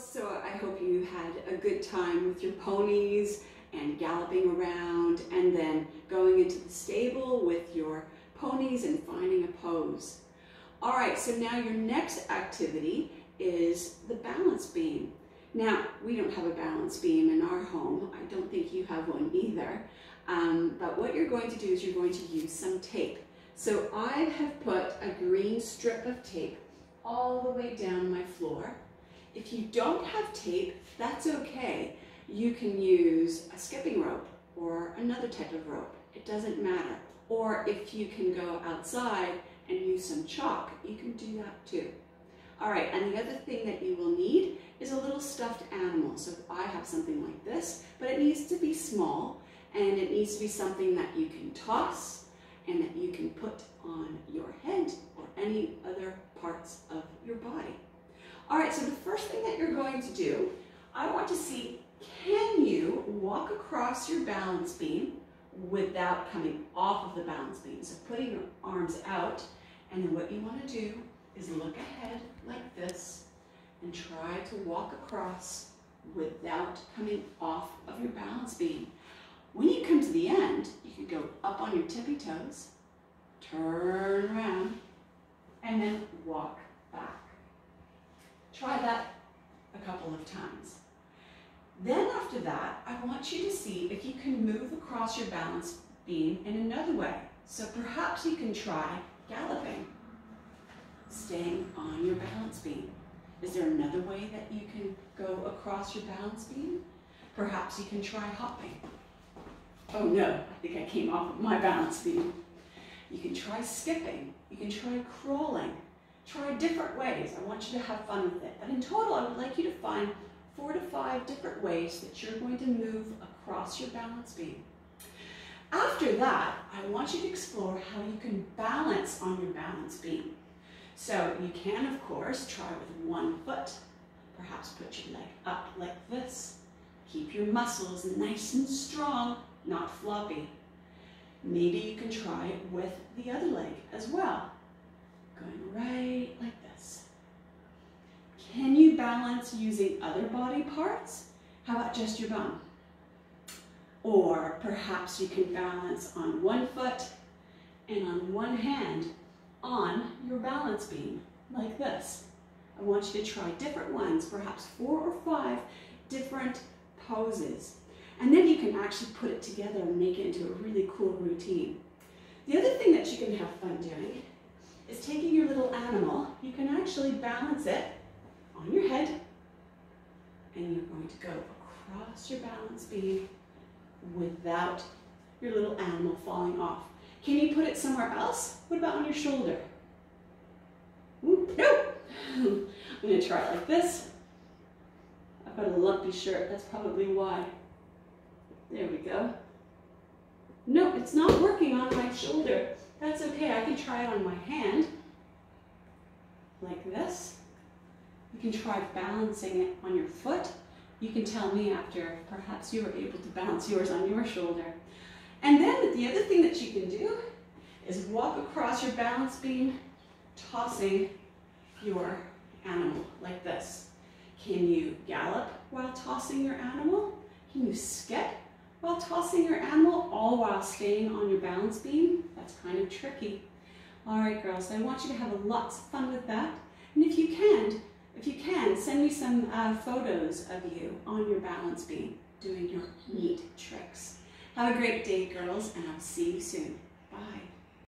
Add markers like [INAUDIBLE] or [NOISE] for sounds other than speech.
so I hope you had a good time with your ponies and galloping around and then going into the stable with your ponies and finding a pose. All right, so now your next activity is the balance beam. Now, we don't have a balance beam in our home. I don't think you have one either. Um, but what you're going to do is you're going to use some tape. So I have put a green strip of tape all the way down my floor. If you don't have tape, that's okay. You can use a skipping rope or another type of rope. It doesn't matter. Or if you can go outside and use some chalk, you can do that too. All right, and the other thing that you will need is a little stuffed animal. So I have something like this, but it needs to be small and it needs to be something that you can toss and that you can put on your head or any other parts of your body. All right, so the first thing that you're going to do, I want to see, can you walk across your balance beam without coming off of the balance beam? So putting your arms out, and then what you want to do is look ahead like this and try to walk across without coming off of your balance beam. When you come to the end, you can go up on your tippy toes, turn around, and then walk back. Try that a couple of times. Then after that, I want you to see if you can move across your balance beam in another way. So perhaps you can try galloping, staying on your balance beam. Is there another way that you can go across your balance beam? Perhaps you can try hopping. Oh no, I think I came off of my balance beam. You can try skipping. You can try crawling. Try different ways. I want you to have fun with it. But in total, I would like you to find four to five different ways that you're going to move across your balance beam. After that, I want you to explore how you can balance on your balance beam. So you can, of course, try with one foot. Perhaps put your leg up like this. Keep your muscles nice and strong, not floppy. Maybe you can try it with the other leg as well. Going right like this. Balance using other body parts? How about just your bum? Or perhaps you can balance on one foot and on one hand on your balance beam, like this. I want you to try different ones, perhaps four or five different poses. And then you can actually put it together and make it into a really cool routine. The other thing that you can have fun doing is taking your little animal, you can actually balance it on your head, and you're going to go across your balance beam without your little animal falling off. Can you put it somewhere else? What about on your shoulder? Ooh, nope. [LAUGHS] I'm gonna try it like this. I've got a lumpy shirt, that's probably why. There we go. No, it's not working on my shoulder. That's okay, I can try it on my hand, like this. You can try balancing it on your foot. You can tell me after perhaps you were able to balance yours on your shoulder. And then the other thing that you can do is walk across your balance beam, tossing your animal like this. Can you gallop while tossing your animal? Can you skip while tossing your animal, all while staying on your balance beam? That's kind of tricky. All right, girls, I want you to have lots of fun with that. And if you can, if you can, send me some uh, photos of you on your balance beam doing your neat tricks. Have a great day, girls, and I'll see you soon. Bye.